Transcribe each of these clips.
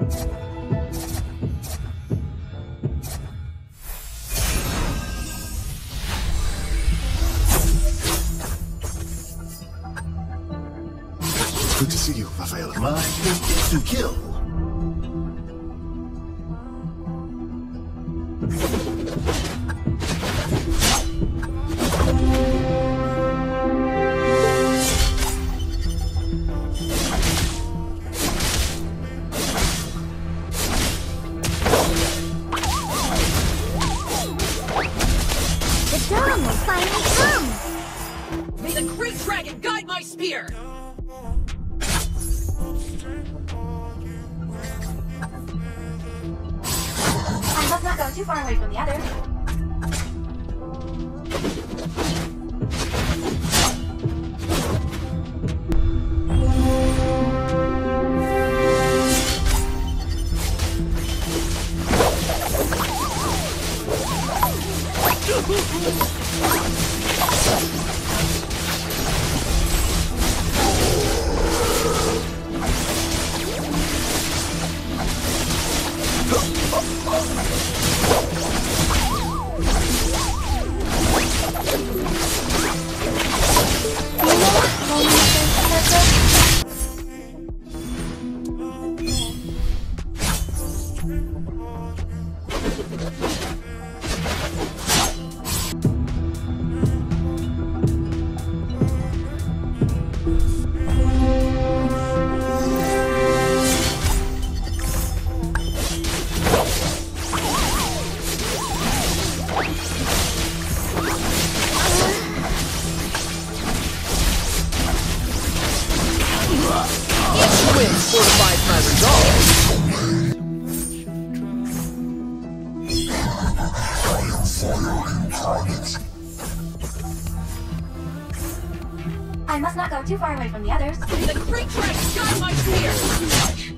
Good to see you, Raphael. My to kill. Spear! I must not go too far away from the others. Fortifies my resolve. I must not go too far away from the others. The great dragon guide my spear!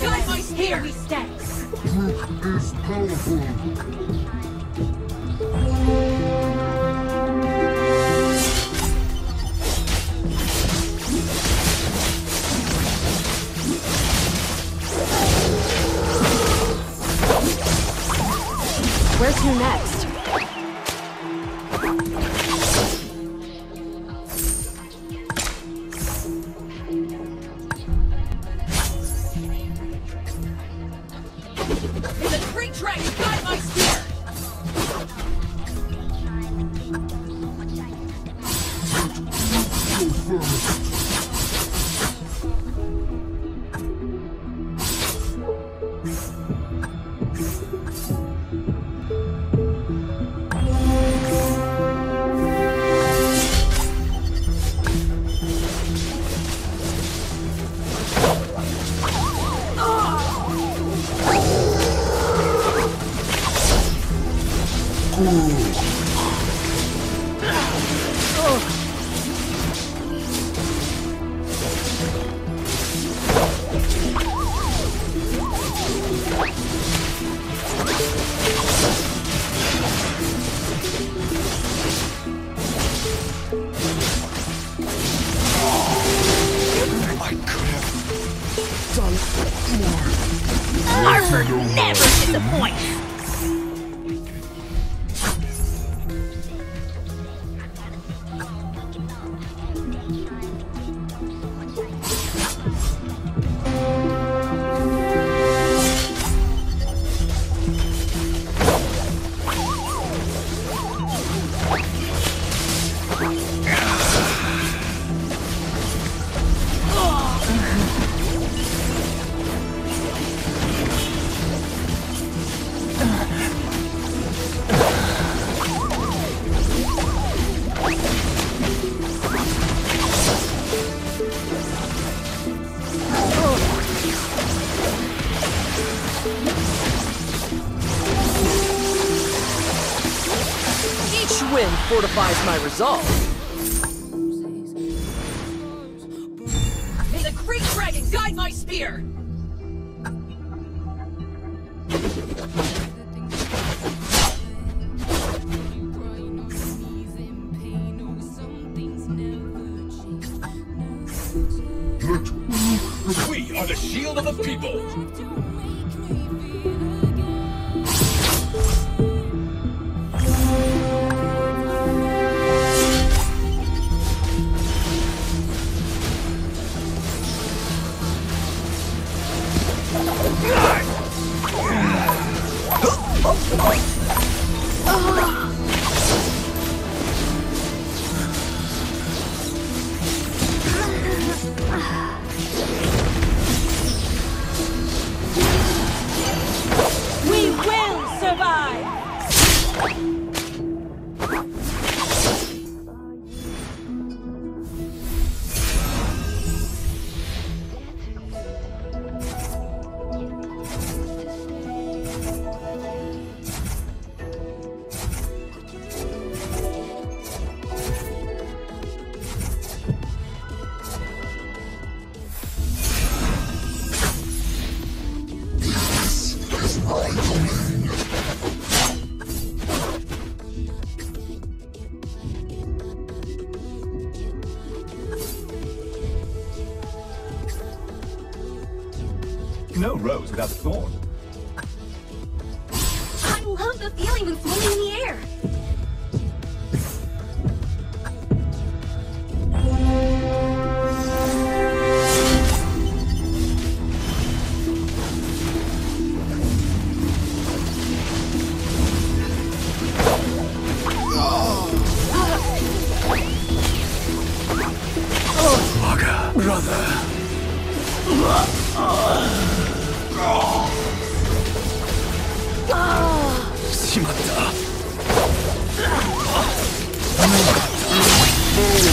Here we stand. Brook is powerful. May the great dragon guide my spear. Go first. My resolve. May the great dragon guide my spear. We are the shield of the people. No rose without a thorn. I love the feeling when floating in the air. Laga, brother. The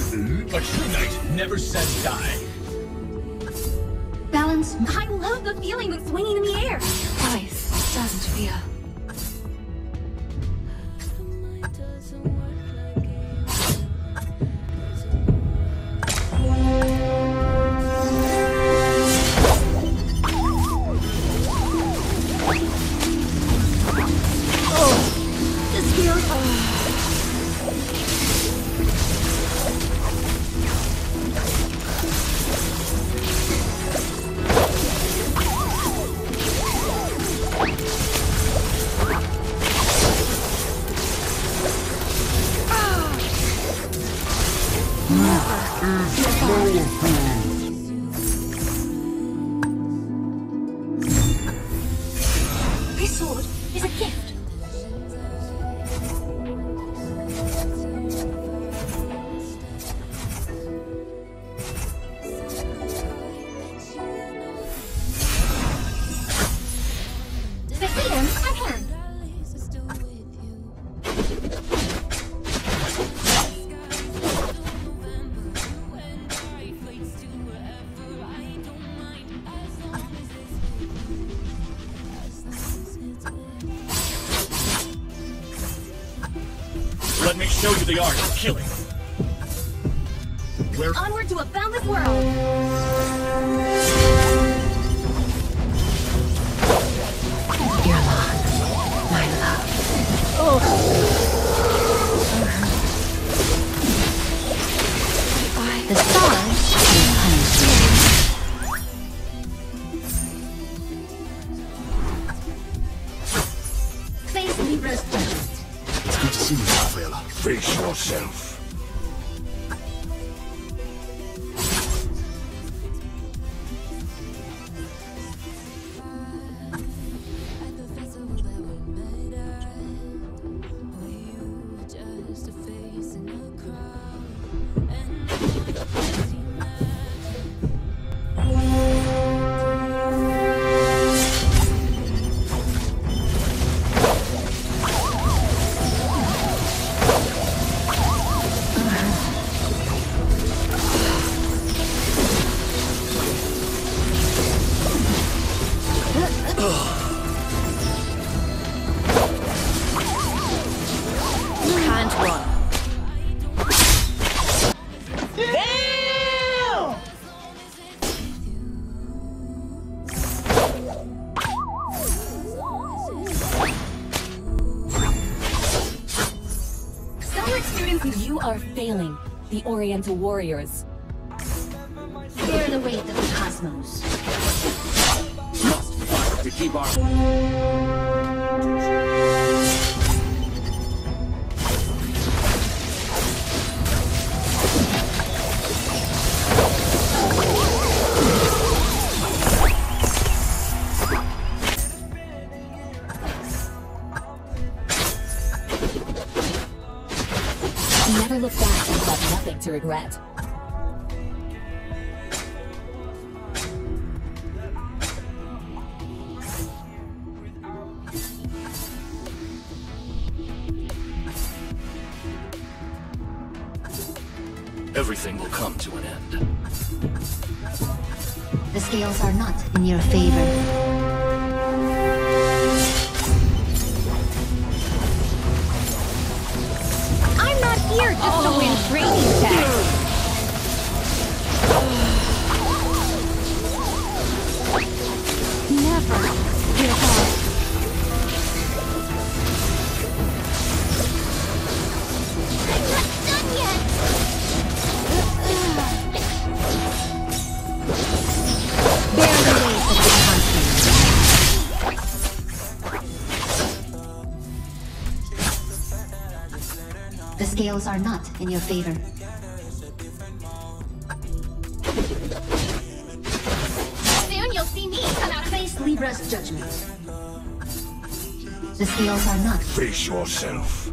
A true knight never says die. Balance. I love the feeling when swinging in the air. Life doesn't feel. This Let me show you the art of killing. Where Onward to a boundless world. My love. Oh. The stars Face yourself. Some experience you are failing. The Oriental Warriors. Bear the weight of the cosmos. Must fight to keep our. Never look back and have nothing to regret. Everything will come to an end. The scales are not in your favor. Scales are not in your favor. Soon you'll see me come out of Face Libra's judgment. The scales are not. Face yourself.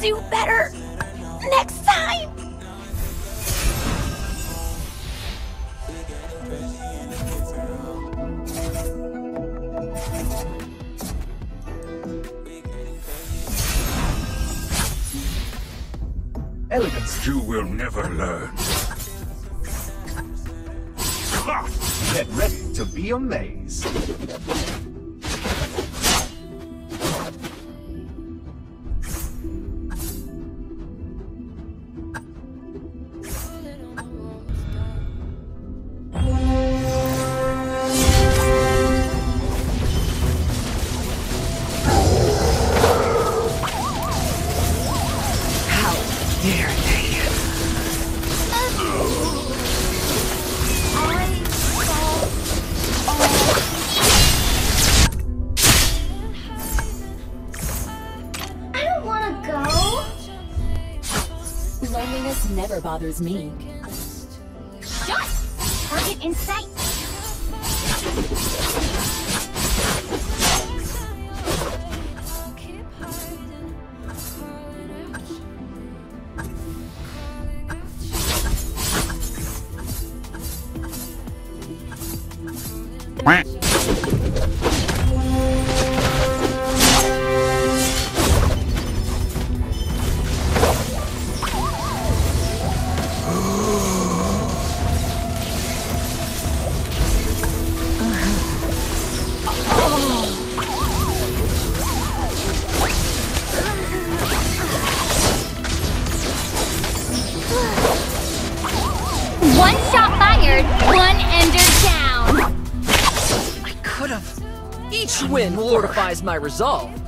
do better next time. elegance. You will never learn. Get ready to be amazed. Bothers me. Shot! Target in sight! Fortifies my resolve.